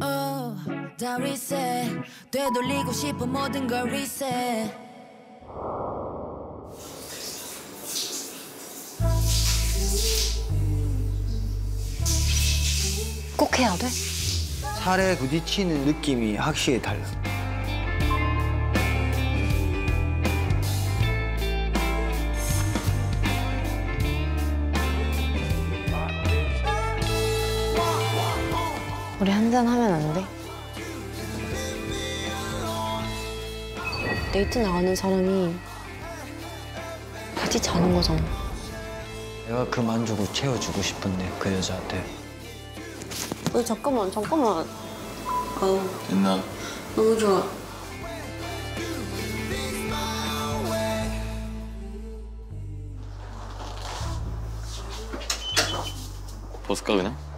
Oh, 다 reset 되돌리고 싶어 모든 걸 reset 꼭 해야 돼? 살에 부딪히는 느낌이 확실히 달라. 우리 한잔 하면 안 돼? 데이트 나가는 사람이 같이 자는 거잖아. 내가 그 만족을 채워주고 싶은데 그 여자한테. 어, 잠깐만, 잠깐만. 아우, 됐나? 너무 좋아. 벗을까 그냥?